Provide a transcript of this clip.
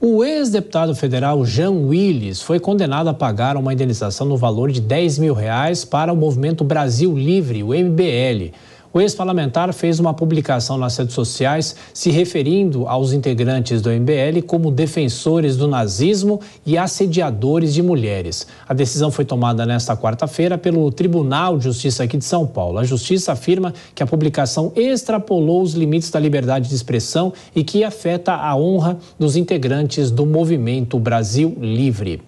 O ex-deputado federal Jean Willis foi condenado a pagar uma indenização no valor de 10 mil reais para o Movimento Brasil Livre, o MBL. O ex-parlamentar fez uma publicação nas redes sociais se referindo aos integrantes do MBL como defensores do nazismo e assediadores de mulheres. A decisão foi tomada nesta quarta-feira pelo Tribunal de Justiça aqui de São Paulo. A justiça afirma que a publicação extrapolou os limites da liberdade de expressão e que afeta a honra dos integrantes do movimento Brasil Livre.